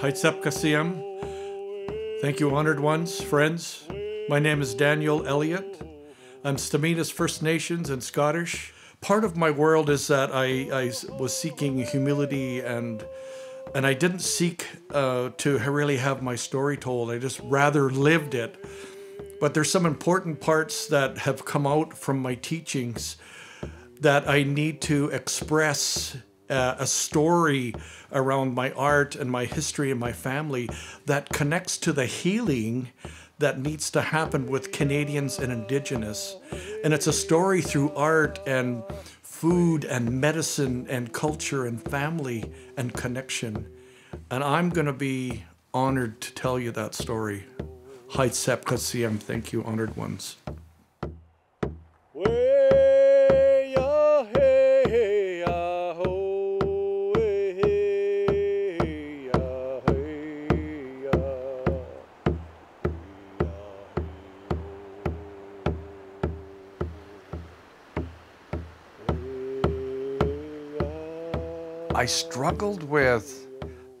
Haitsepkacm. Thank you, honored ones, friends. My name is Daniel Elliot. I'm Stz'uminus First Nations and Scottish. Part of my world is that I, I was seeking humility and and I didn't seek uh, to really have my story told. I just rather lived it. But there's some important parts that have come out from my teachings that I need to express uh, a story around my art and my history and my family that connects to the healing that needs to happen with Canadians and Indigenous. And it's a story through art and food and medicine and culture and family and connection. And I'm going to be honored to tell you that story. Haitsepkacm, thank you, honored ones. I struggled with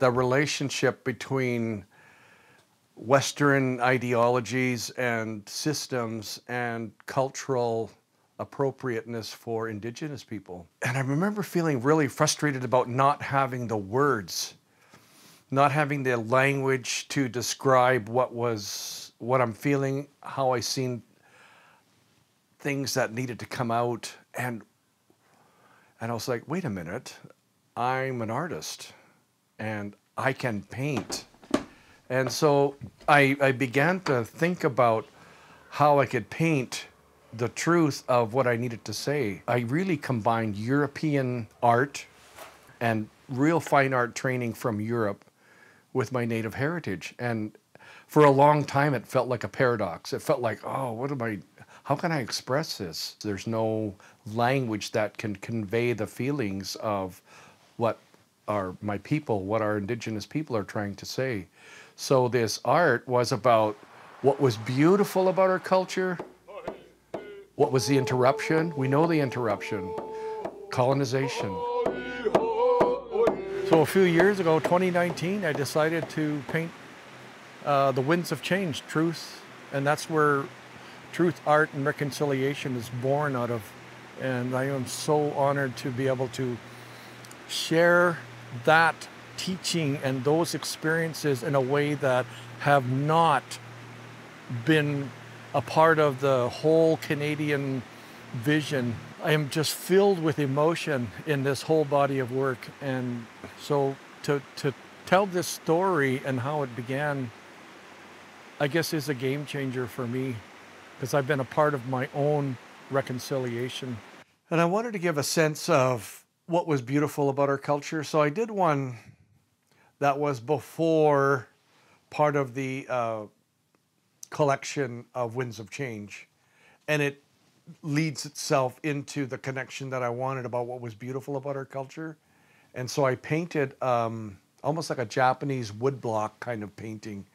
the relationship between Western ideologies and systems and cultural appropriateness for Indigenous people. And I remember feeling really frustrated about not having the words, not having the language to describe what was, what I'm feeling, how I seen things that needed to come out. And, and I was like, wait a minute, I'm an artist and I can paint. And so I, I began to think about how I could paint the truth of what I needed to say. I really combined European art and real fine art training from Europe with my native heritage. And for a long time, it felt like a paradox. It felt like, oh, what am I, how can I express this? There's no language that can convey the feelings of what our my people, what our indigenous people are trying to say. So this art was about what was beautiful about our culture, what was the interruption? We know the interruption, colonization. So a few years ago, 2019, I decided to paint uh, the Winds of Change, Truth, and that's where Truth, Art, and Reconciliation is born out of. And I am so honored to be able to share that teaching and those experiences in a way that have not been a part of the whole Canadian vision. I am just filled with emotion in this whole body of work. And so to, to tell this story and how it began, I guess is a game changer for me because I've been a part of my own reconciliation. And I wanted to give a sense of what was beautiful about our culture. So I did one that was before part of the uh, collection of Winds of Change. And it leads itself into the connection that I wanted about what was beautiful about our culture. And so I painted um, almost like a Japanese woodblock kind of painting.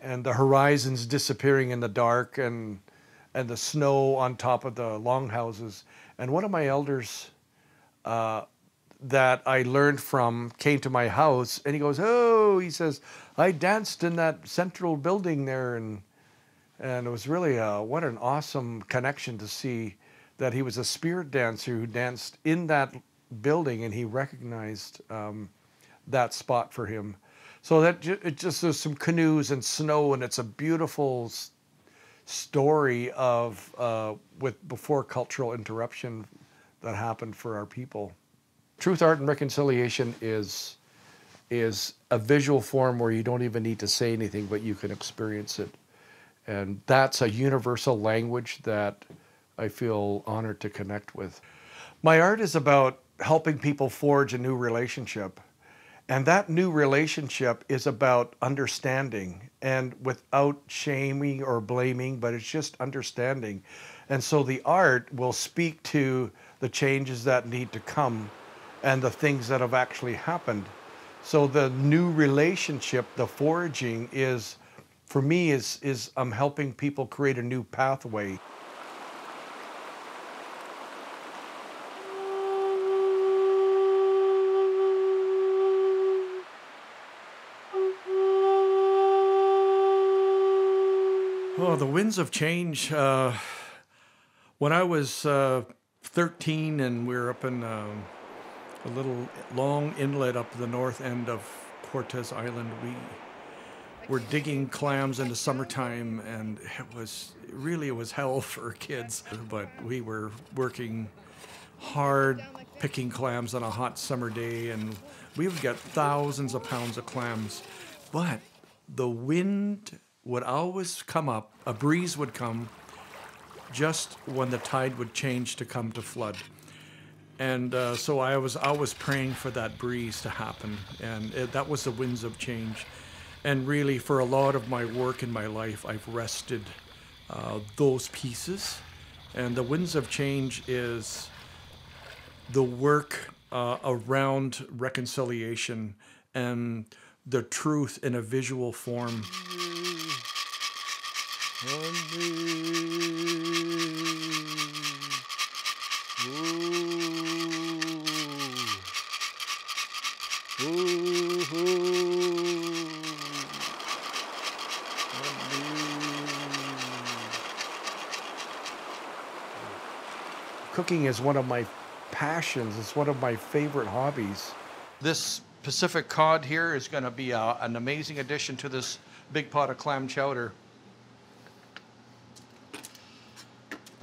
And the horizons disappearing in the dark and and the snow on top of the longhouses. And one of my elders uh, that I learned from came to my house, and he goes, "Oh," he says, "I danced in that central building there," and and it was really a, what an awesome connection to see that he was a spirit dancer who danced in that building, and he recognized um, that spot for him. So that it just there's some canoes and snow, and it's a beautiful story of uh, with before cultural interruption that happened for our people. Truth, Art, and Reconciliation is, is a visual form where you don't even need to say anything, but you can experience it. And that's a universal language that I feel honored to connect with. My art is about helping people forge a new relationship. And that new relationship is about understanding and without shaming or blaming, but it's just understanding. And so the art will speak to the changes that need to come, and the things that have actually happened. So the new relationship, the foraging is, for me, is, is I'm helping people create a new pathway. Oh, the winds of change. Uh, when I was uh, 13 and we were up in um, a little long inlet up the north end of Cortez Island, we were digging clams in the summertime, and it was really it was hell for kids. But we were working hard, picking clams on a hot summer day, and we would get thousands of pounds of clams. But the wind would always come up, a breeze would come just when the tide would change to come to flood. And uh, so I was always praying for that breeze to happen. And it, that was the winds of change. And really, for a lot of my work in my life, I've rested uh, those pieces. And the winds of change is the work uh, around reconciliation and the truth in a visual form. Cooking is one of my passions. It's one of my favorite hobbies. This Pacific cod here is going to be a, an amazing addition to this big pot of clam chowder.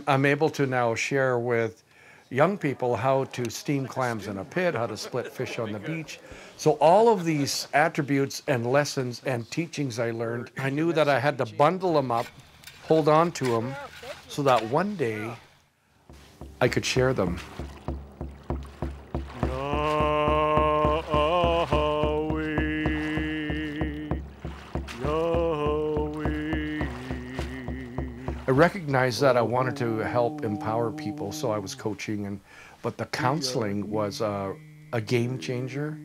I'm able to now share with young people how to steam clams in a pit, how to split fish on the beach. So all of these attributes and lessons and teachings I learned, I knew that I had to bundle them up, hold on to them, so that one day I could share them. Recognized that I wanted to help empower people, so I was coaching, and but the counseling was a, a game changer.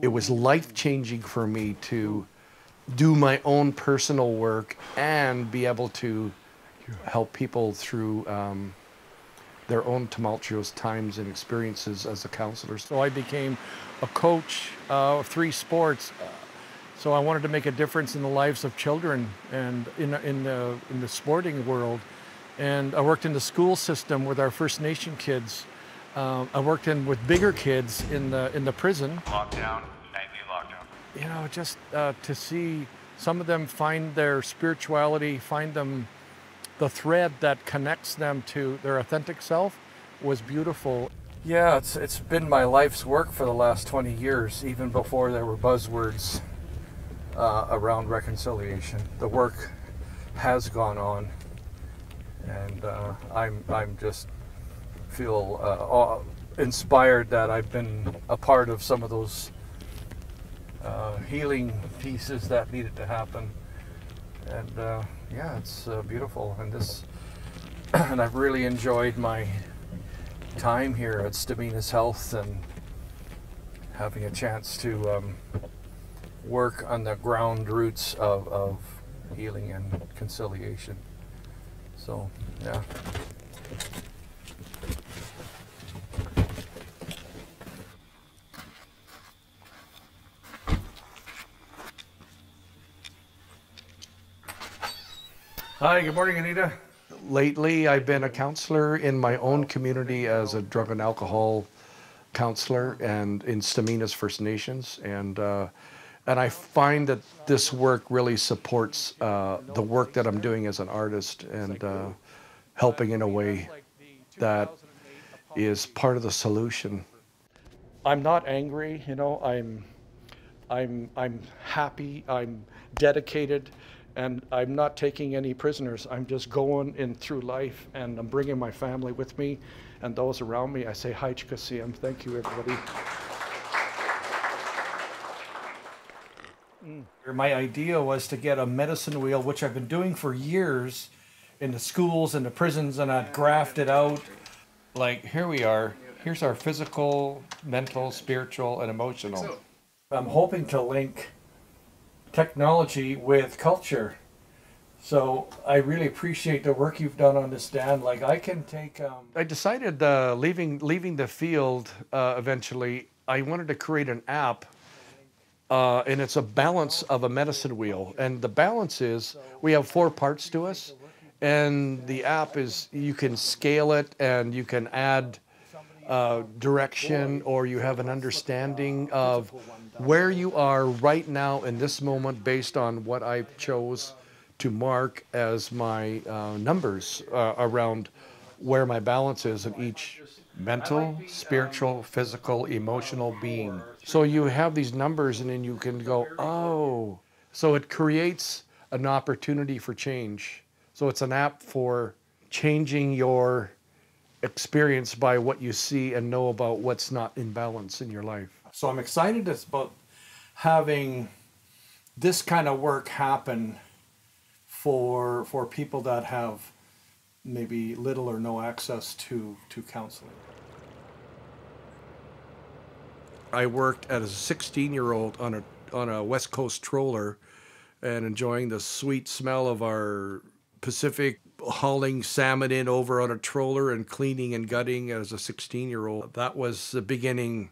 It was life changing for me to do my own personal work and be able to help people through um, their own tumultuous times and experiences as a counselor. So I became a coach uh, of three sports. So I wanted to make a difference in the lives of children and in, in, the, in the sporting world. And I worked in the school system with our First Nation kids. Uh, I worked in with bigger kids in the, in the prison. Lockdown, nightly lockdown. You know, just uh, to see some of them find their spirituality, find them the thread that connects them to their authentic self was beautiful. Yeah, it's, it's been my life's work for the last 20 years, even before there were buzzwords uh, around reconciliation. The work has gone on, and uh, I'm I'm just feel uh, inspired that I've been a part of some of those uh, healing pieces that needed to happen. And uh, yeah, it's beautiful, and this, and I've really enjoyed my time here at Stz'uminus Health and having a chance to. Um, work on the ground roots of, of healing and conciliation. So, yeah. Hi, good morning, Anita. Lately, I've been a counselor in my own community as a drug and alcohol counselor and in Stz'uminus First Nations. And uh, and I find that this work really supports uh, the work that I'm doing as an artist and uh, helping in a way that is part of the solution. I'm not angry, you know. I'm, I'm, I'm happy. I'm dedicated, and I'm not taking any prisoners. I'm just going in through life, and I'm bringing my family with me, and those around me. I say hi, Chikasiyam. Thank you, everybody. Mm. My idea was to get a medicine wheel, which I've been doing for years in the schools and the prisons, and I'd graft it out. Like, here we are. Here's our physical, mental, spiritual, and emotional. I'm hoping to link technology with culture. So I really appreciate the work you've done on this, Dan. Like I can take. Um... I decided uh, leaving leaving the field uh, eventually. I wanted to create an app uh, and it's a balance of a medicine wheel. And the balance is we have four parts to us, and the app is you can scale it and you can add uh, direction or you have an understanding of where you are right now in this moment based on what I chose to mark as my uh, numbers uh, around where my balance is in each mental, spiritual, physical, emotional being. So you have these numbers and then you can go, oh. So it creates an opportunity for change. So it's an app for changing your experience by what you see and know about what's not in balance in your life. So I'm excited about having this kind of work happen for for people that have maybe little or no access to to counseling. I worked as a 16 year old on a on a West Coast troller and enjoying the sweet smell of our Pacific hauling salmon in over on a troller and cleaning and gutting as a 16 year old. That was the beginning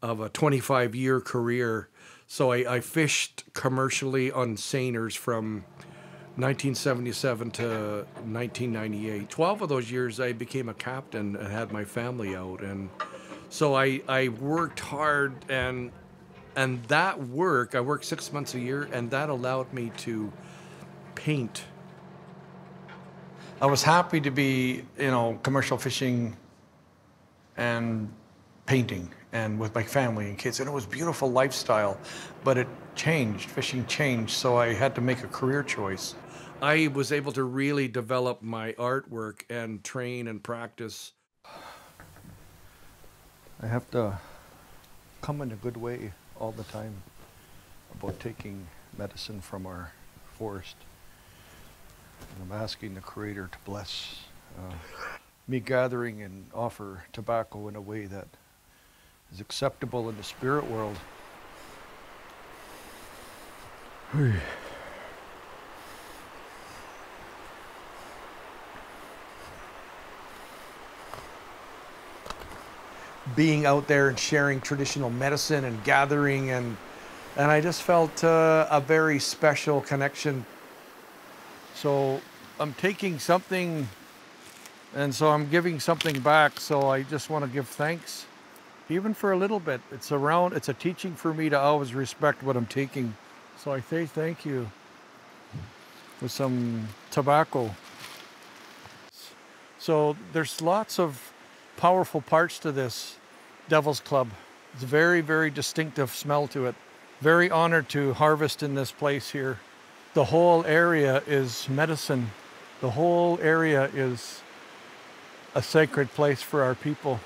of a 25 year career. So I, I fished commercially on seiners from 1977 to 1998. 12 of those years I became a captain and had my family out. And so I, I worked hard and and that work, I worked six months a year, and that allowed me to paint I was happy to be, you know, commercial fishing and painting and with my family and kids. And it was beautiful lifestyle, but it changed, fishing changed. So I had to make a career choice. I was able to really develop my artwork and train and practice. I have to come in a good way all the time about taking medicine from our forest. And I'm asking the Creator to bless uh, me gathering and offer tobacco in a way that is acceptable in the spirit world. Being out there and sharing traditional medicine and gathering and and I just felt uh, a very special connection so I'm taking something and so I'm giving something back. So I just want to give thanks, even for a little bit. It's around, it's a teaching for me to always respect what I'm taking. So I say thank you with some tobacco. So there's lots of powerful parts to this Devil's Club. It's a very, very distinctive smell to it. Very honored to harvest in this place here the whole area is medicine. The whole area is a sacred place for our people.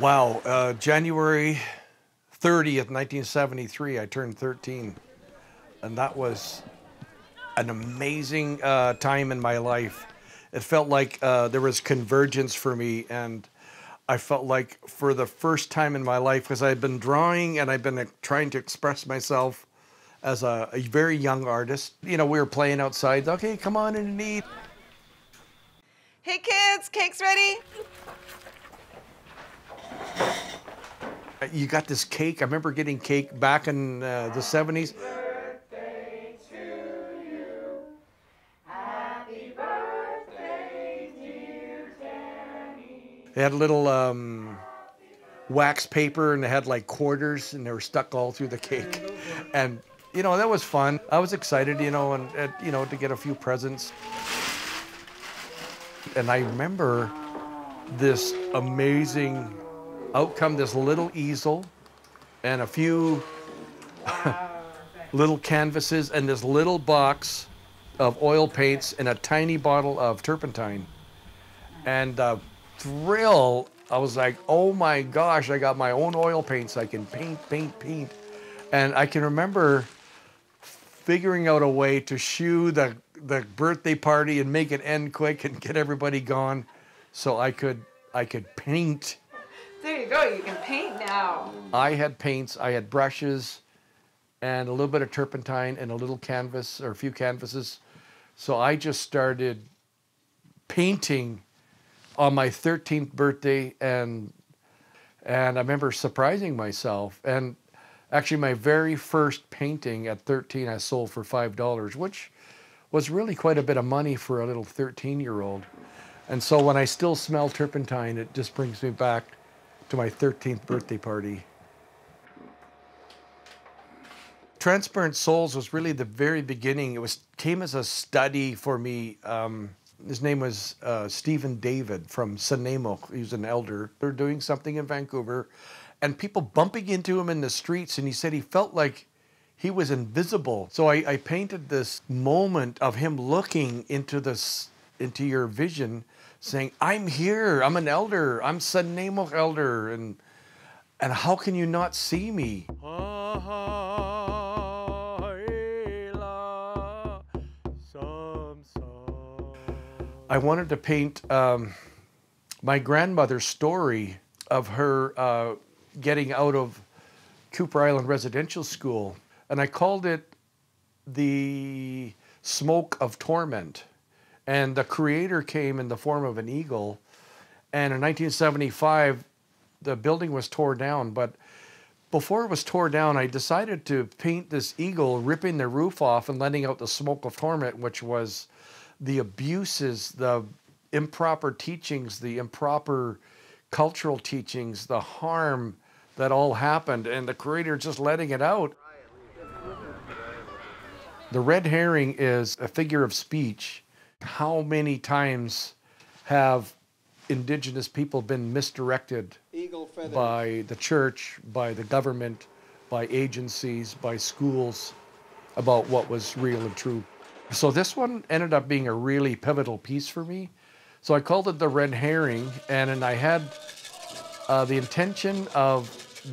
Wow, uh, January 30th, 1973, I turned 13. And that was an amazing uh, time in my life. It felt like uh, there was convergence for me and I felt like for the first time in my life, because I've been drawing and I've been uh, trying to express myself as a, a, very young artist. You know, we were playing outside. Okay, come on in and eat. Hey kids, cake's ready. You got this cake. I remember getting cake back in uh, the 70s. They had little um, wax paper and they had like quarters and they were stuck all through the cake. And, you know, that was fun. I was excited, you know, and, and you know, to get a few presents. And I remember this amazing outcome, this little easel and a few little canvases and this little box of oil paints and a tiny bottle of turpentine. And uh, thrill. I was like, oh my gosh, I got my own oil paints. I can paint, paint, paint. And I can remember figuring out a way to shoo the, the birthday party and make it end quick and get everybody gone so I could I could paint. There you go, you can paint now. I had paints, I had brushes and a little bit of turpentine and a little canvas or a few canvases. So I just started painting on my 13th birthday and And I remember surprising myself. And actually, my very first painting at 13, I sold for $5, which was really quite a bit of money for a little 13 year old. And so when I still smell turpentine, it just brings me back to my 13th birthday party. Transparent Souls was really the very beginning. It was came as a study for me. Um, his name was uh, Stephen David from Sanemo. He was an elder. They're doing something in Vancouver, and people bumping into him in the streets. And he said he felt like he was invisible. So I, I painted this moment of him looking into this into your vision, saying, "I'm here. I'm an elder. I'm Sanemo elder, and and how can you not see me?" I wanted to paint um, my grandmother's story of her uh, getting out of Kuper Island Residential School, and I called it the Smoke of Torment. And the creator came in the form of an eagle, and in 1975, the building was tore down. But before it was tore down, I decided to paint this eagle ripping the roof off and letting out the smoke of torment, which was the abuses, the improper teachings, the improper cultural teachings, the harm that all happened, and the creator just letting it out. The red herring is a figure of speech. How many times have indigenous people been misdirected by the church, by the government, by agencies, by schools about what was real and true? So this one ended up being a really pivotal piece for me. So I called it the red herring, and, and I had uh, the intention of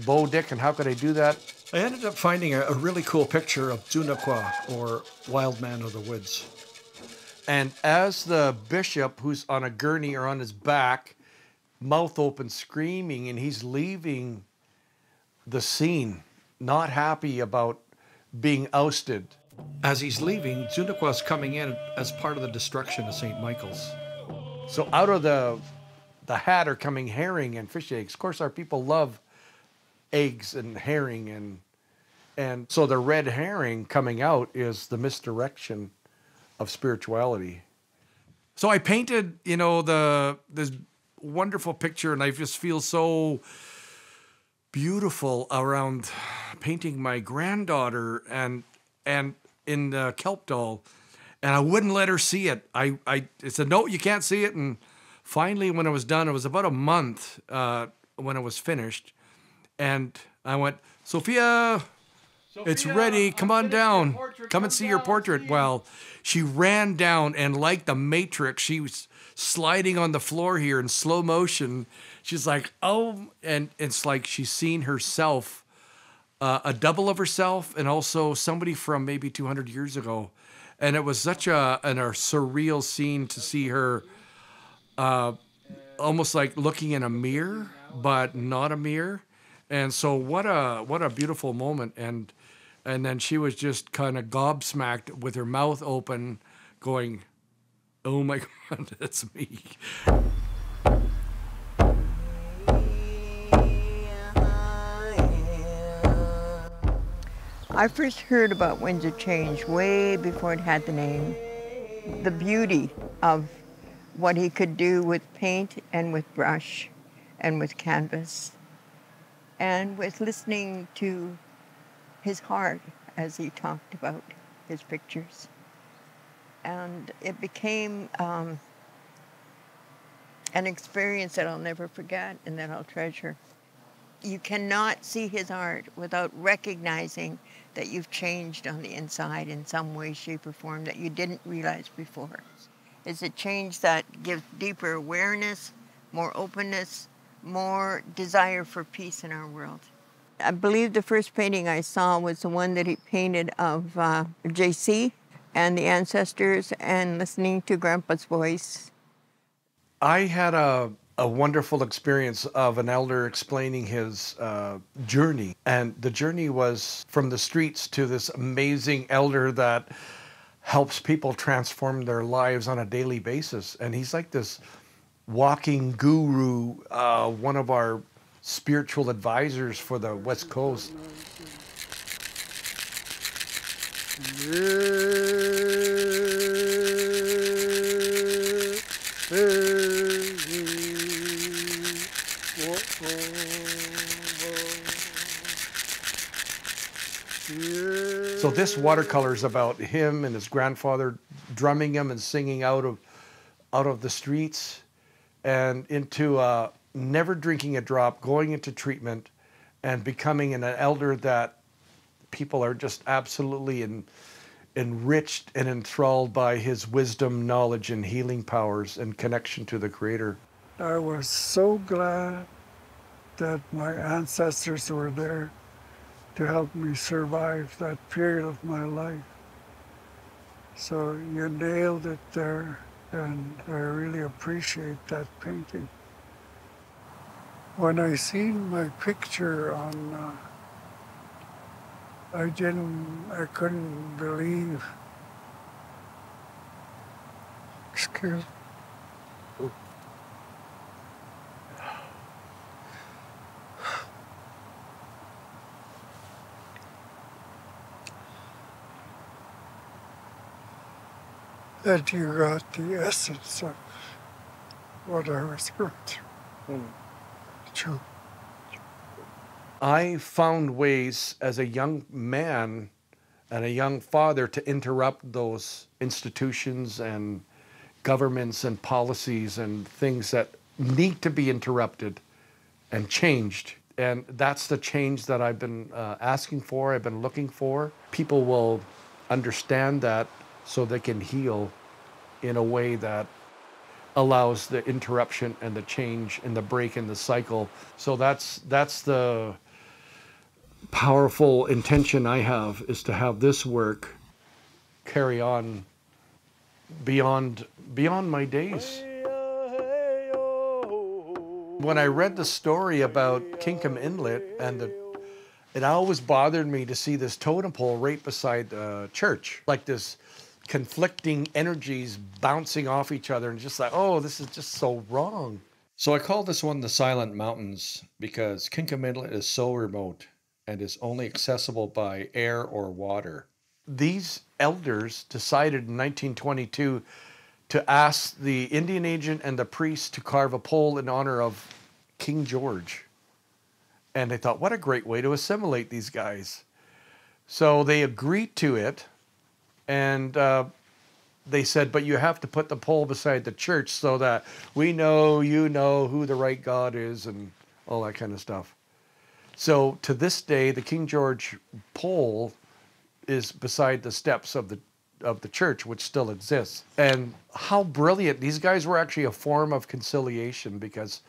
Bo Dick, and how could I do that? I ended up finding a, a really cool picture of Zunaqua, or Wild Man of the Woods. And as the bishop, who's on a gurney or on his back, mouth open, screaming, and he's leaving the scene, not happy about being ousted. As he's leaving, Zunaqua is coming in as part of the destruction of St. Michael's. So out of the the hat are coming herring and fish eggs. Of course, our people love eggs and herring and and so the red herring coming out is the misdirection of spirituality. So I painted, you know, the this wonderful picture, and I just feel so beautiful around painting my granddaughter and and in the kelp doll, and I wouldn't let her see it. I I said no, you can't see it. And finally, when it was done, it was about a month uh, when it was finished, and I went, Sophia, it's ready. Come on down. Come, Come and see your portrait. See well, she ran down and like the Matrix, she was sliding on the floor here in slow motion. She's like, oh, and it's like she's seen herself, uh, a double of herself, and also somebody from maybe 200 years ago. And it was such a, an, a surreal scene to see her uh, almost like looking in a mirror, but not a mirror. And so what a what a beautiful moment. And and then she was just kind of gobsmacked with her mouth open, going, "Oh my God, that's me." I first heard about Winds of Change way before it had the name. The beauty of what he could do with paint and with brush and with canvas and with listening to his heart as he talked about his pictures. And it became um, an experience that I'll never forget and that I'll treasure. You cannot see his art without recognizing that you've changed on the inside in some way, shape, or form that you didn't realize before. It's a change that gives deeper awareness, more openness, more desire for peace in our world. I believe the first painting I saw was the one that he painted of uh, JC and the ancestors and listening to Grandpa's voice. I had a, a wonderful experience of an elder explaining his uh, journey. And the journey was from the streets to this amazing elder that helps people transform their lives on a daily basis. And he's like this walking guru, uh, one of our spiritual advisors for the West Coast. So this watercolor is about him and his grandfather drumming him and singing out of out of the streets and into uh, never drinking a drop, going into treatment, and becoming an elder that people are just absolutely in, enriched and enthralled by his wisdom, knowledge, and healing powers and connection to the Creator. I was so glad that my ancestors were there to help me survive that period of my life. So you nailed it there, and I really appreciate that painting. When I seen my picture on, uh, I didn't, I couldn't believe. Excuse that you got the essence of what I was going through. True. I found ways as a young man and a young father to interrupt those institutions and governments and policies and things that need to be interrupted and changed. And that's the change that I've been uh, asking for, I've been looking for. People will understand that so they can heal in a way that allows the interruption and the change and the break in the cycle. So that's that's the powerful intention I have is to have this work carry on beyond beyond my days. When I read the story about Kingcome Inlet and the it always bothered me to see this totem pole right beside the church, like this conflicting energies bouncing off each other and just like, oh, this is just so wrong. So I call this one the Silent Mountains because Kingcome is so remote and is only accessible by air or water. These elders decided in 1922 to ask the Indian agent and the priest to carve a pole in honor of King George. And they thought, what a great way to assimilate these guys. So they agreed to it and uh, they said, but you have to put the pole beside the church so that we know you know who the right God is and all that kind of stuff. So to this day, the King George pole is beside the steps of the of the church, which still exists. And how brilliant these guys were actually a form of conciliation because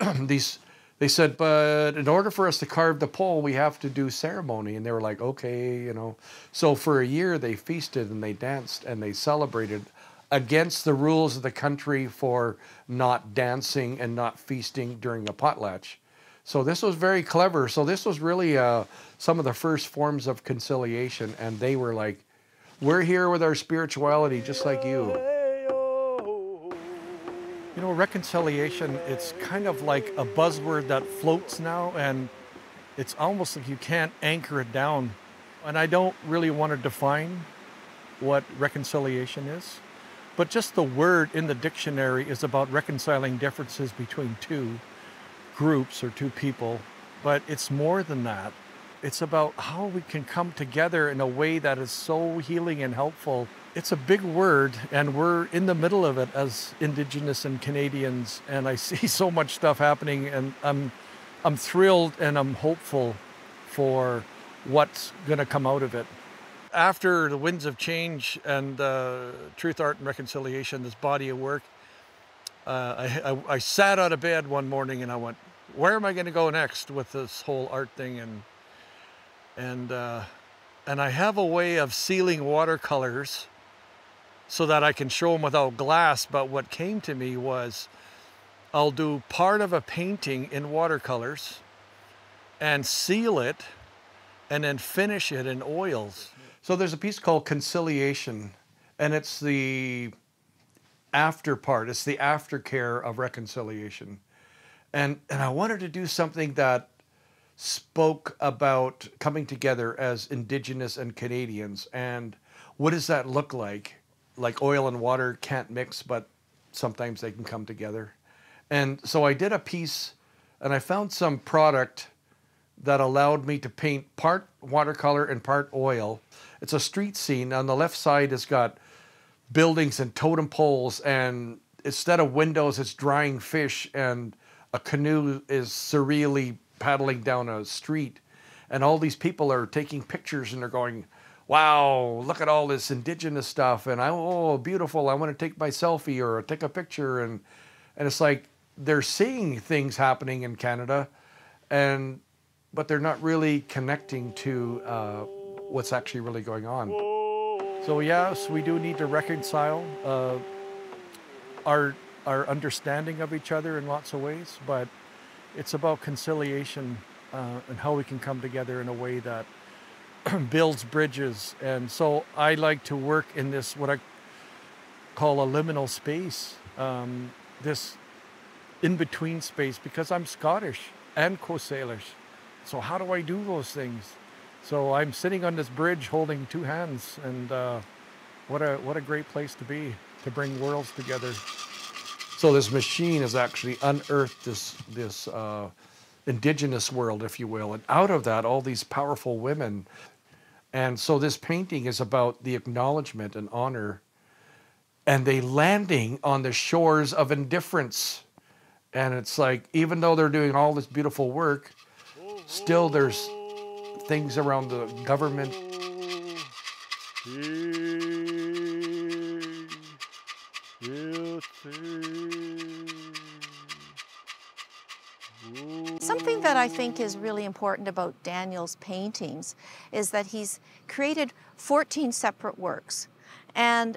these they said, but in order for us to carve the pole, we have to do ceremony. And they were like, okay, you know. So for a year, they feasted and they danced and they celebrated against the rules of the country for not dancing and not feasting during a potlatch. So this was very clever. So this was really uh, some of the first forms of conciliation. And they were like, we're here with our spirituality, just like you. You know, reconciliation, it's kind of like a buzzword that floats now, and it's almost like you can't anchor it down. And I don't really want to define what reconciliation is, but just the word in the dictionary is about reconciling differences between two groups or two people. But it's more than that. It's about how we can come together in a way that is so healing and helpful it's a big word, and we're in the middle of it as Indigenous and Canadians. And I see so much stuff happening, and I'm, I'm thrilled and I'm hopeful for what's going to come out of it. After the winds of change and uh, truth, art, and reconciliation, this body of work, uh, I, I, I sat out of bed one morning and I went, "Where am I going to go next with this whole art thing?" And and uh, and I have a way of sealing watercolors so that I can show them without glass. But what came to me was I'll do part of a painting in watercolors and seal it and then finish it in oils. So there's a piece called Conciliation, and it's the after part, it's the aftercare of reconciliation. and and I wanted to do something that spoke about coming together as Indigenous and Canadians, and what does that look like? Like oil and water can't mix, but sometimes they can come together. And so I did a piece, and I found some product that allowed me to paint part watercolor and part oil. It's a street scene. On the left side, it's got buildings and totem poles, and instead of windows, it's drying fish, and a canoe is surreally paddling down a street. And all these people are taking pictures and they're going, wow, look at all this indigenous stuff. And I, oh, beautiful. I want to take my selfie or take a picture. And, and it's like they're seeing things happening in Canada and but they're not really connecting to uh, what's actually really going on. So yes, we do need to reconcile uh, our our understanding of each other in lots of ways, but it's about conciliation uh, and how we can come together in a way that builds bridges. And so I like to work in this what I call a liminal space, um, this in between space, because I'm Scottish and Coast Salish. So how do I do those things? So I'm sitting on this bridge holding two hands, and uh, what a what a great place to be to bring worlds together. So this machine has actually unearthed this this uh, indigenous world, if you will, and out of that, all these powerful women. And so this painting is about the acknowledgement and honor, and they landing on the shores of indifference. And it's like even though they're doing all this beautiful work, still there's things around the government. I think is really important about Daniel's paintings is that he's created 14 separate works. And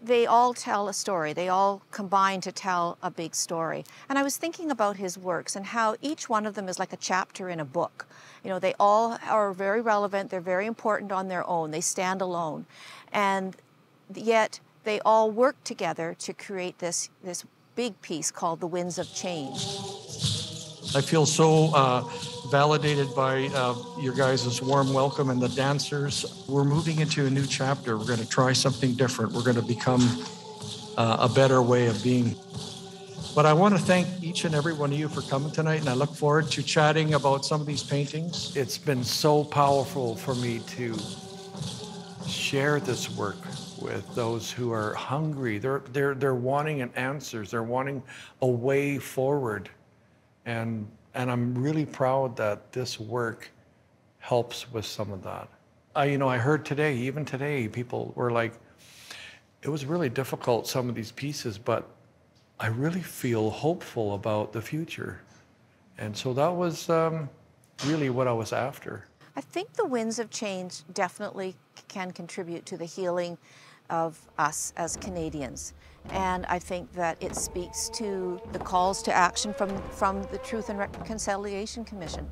they all tell a story. They all combine to tell a big story. And I was thinking about his works and how each one of them is like a chapter in a book. You know, they all are very relevant, they're very important on their own, they stand alone. And yet they all work together to create this, this big piece called The Winds of Change. I feel so uh, validated by uh, your guys' warm welcome and the dancers. We're moving into a new chapter. We're going to try something different. We're going to become uh, a better way of being. But I want to thank each and every one of you for coming tonight, and I look forward to chatting about some of these paintings. It's been so powerful for me to share this work with those who are hungry. They're, they're, they're wanting an answers. They're wanting a way forward. And, and I'm really proud that this work helps with some of that. I, you know, I heard today, even today, people were like, it was really difficult, some of these pieces, but I really feel hopeful about the future. And so that was um, really what I was after. I think the winds of change definitely can contribute to the healing of us as Canadians. And I think that it speaks to the calls to action from, from the Truth and Reconciliation Commission.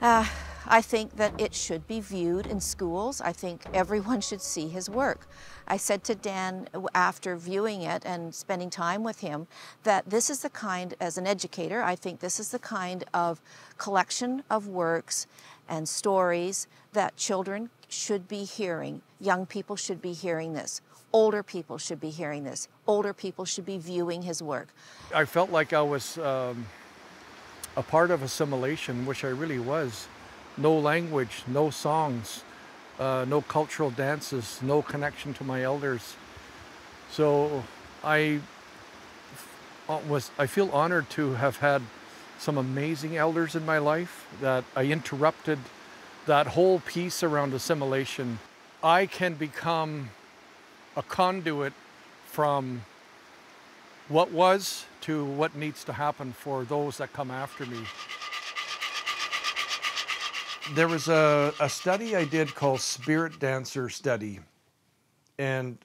Uh, I think that it should be viewed in schools. I think everyone should see his work. I said to Dan after viewing it and spending time with him that this is the kind, as an educator, I think this is the kind of collection of works and stories that children should be hearing. Young people should be hearing this. Older people should be hearing this. Older people should be viewing his work. I felt like I was um, a part of assimilation, which I really was. No language, no songs, uh, no cultural dances, no connection to my elders. So I was I feel honored to have had some amazing elders in my life that I interrupted that whole piece around assimilation. I can become a conduit from what was to what needs to happen for those that come after me. There was a, a study I did called Spirit Dancer Study, and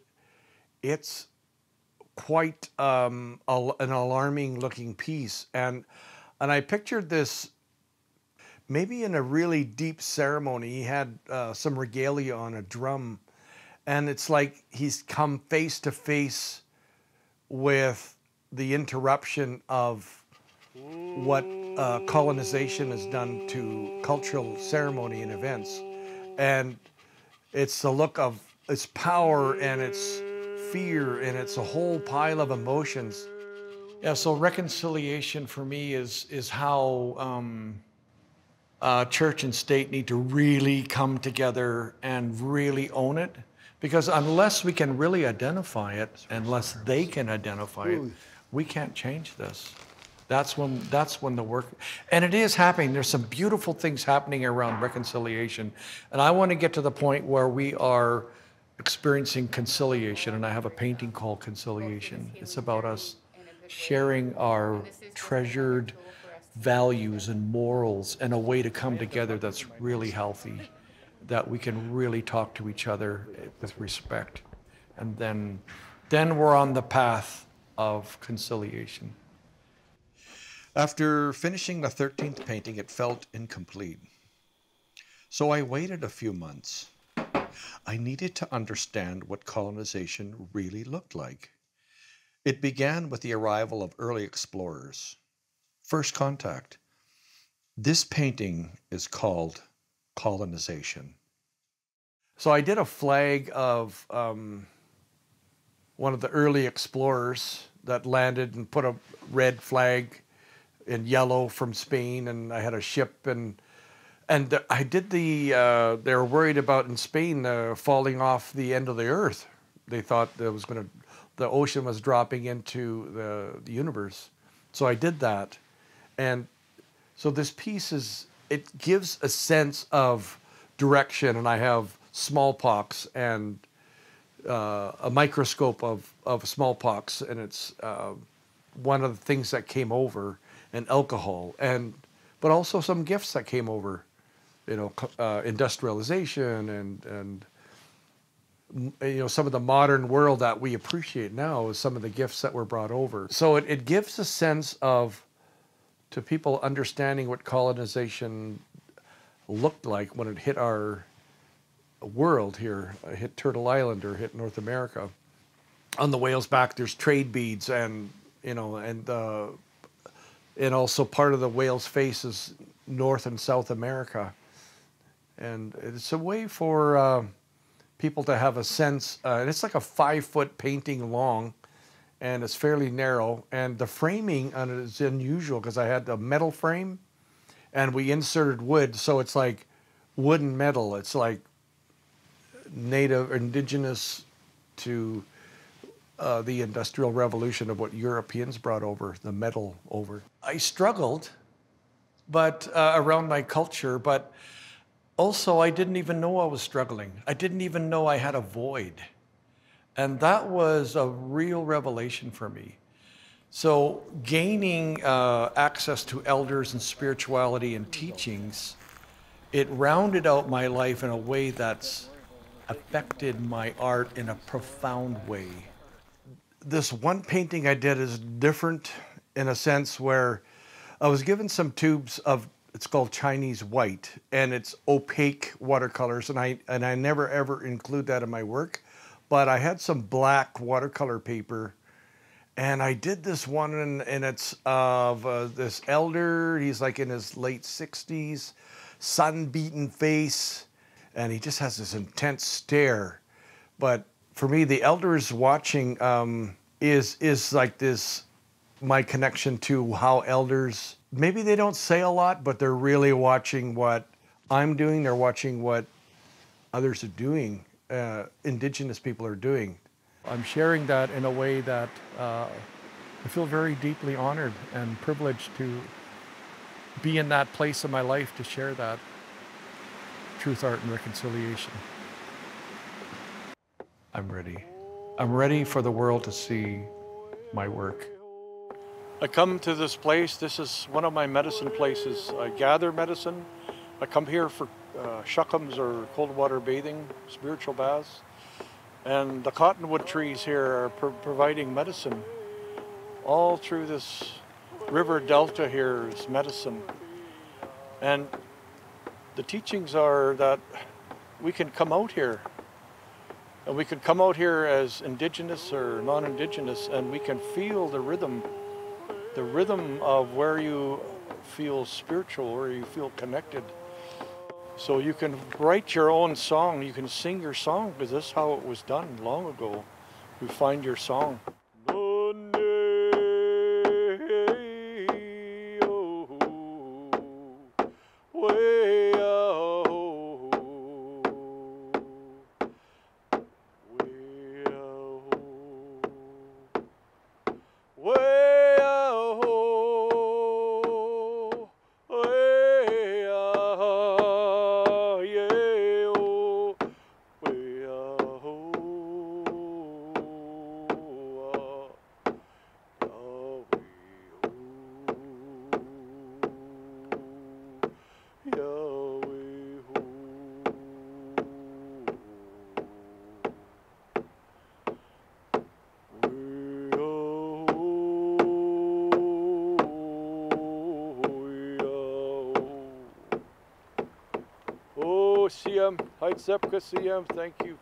it's quite um, an alarming looking piece. And, and I pictured this maybe in a really deep ceremony. He had uh, some regalia on a drum, and it's like he's come face to face with the interruption of what uh, colonization has done to cultural ceremony and events. And it's the look of its power and its fear and it's a whole pile of emotions. Yeah, so reconciliation for me is is how um, uh, church and state need to really come together and really own it. Because unless we can really identify it, unless they can identify it, we can't change this. That's when that's when the work and it is happening. There's some beautiful things happening around reconciliation. And I want to get to the point where we are experiencing conciliation. And I have a painting called Conciliation. It's about us sharing our treasured values and morals and a way to come together that's really healthy, that we can really talk to each other with respect. And then, then we're on the path of conciliation. After finishing the 13th painting, it felt incomplete. So I waited a few months. I needed to understand what colonization really looked like. It began with the arrival of early explorers. First contact. This painting is called Colonization. So I did a flag of um, one of the early explorers that landed and put a red flag in yellow from Spain, and I had a ship and and I did the. Uh, they were worried about in Spain uh, falling off the end of the Earth. They thought there was going to, the ocean was dropping into the, the universe. So I did that, and so this piece is it gives a sense of direction, and I have smallpox and uh, a microscope of of smallpox, and it's uh, one of the things that came over and alcohol, and but also some gifts that came over, you know, uh, industrialization and and you know some of the modern world that we appreciate now is some of the gifts that were brought over. So it, it gives a sense of to people understanding what colonization looked like when it hit our world here, hit Turtle Island or hit North America. On the whale's back, there's trade beads and you know and uh, and also part of the whale's face is North and South America. And it's a way for uh, people to have a sense, uh, and it's like a five foot painting long, and it's fairly narrow. And the framing on it is unusual because I had the metal frame and we inserted wood, so it's like wooden metal. It's like native, indigenous to uh, the Industrial Revolution of what Europeans brought over, the metal over. I struggled, but uh, around my culture, but also I didn't even know I was struggling. I didn't even know I had a void. And that was a real revelation for me. So, gaining uh, access to elders and spirituality and teachings, it rounded out my life in a way that's affected my art in a profound way this one painting I did is different in a sense where I was given some tubes of it's called Chinese white and it's opaque watercolors and I and I never ever include that in my work but I had some black watercolor paper and I did this one and, and it's of uh, this elder he's like in his late 60s sun beaten face and he just has this intense stare but for me, the elders watching um, is is like this my connection to how elders maybe they don't say a lot, but they're really watching what I'm doing. They're watching what others are doing. Uh, indigenous people are doing. I'm sharing that in a way that uh, I feel very deeply honored and privileged to be in that place in my life to share that truth, art, and reconciliation. I'm ready. I'm ready for the world to see my work. I come to this place, this is one of my medicine places. I gather medicine. I come here for uh, shukums or cold water bathing, spiritual baths. And the cottonwood trees here are pro providing medicine. All through this river delta here is medicine. And the teachings are that we can come out here and we can come out here as indigenous or non-indigenous and we can feel the rhythm, the rhythm of where you feel spiritual, where you feel connected. So you can write your own song, you can sing your song because this is how it was done long ago. You find your song. Height Sepka CM, thank you,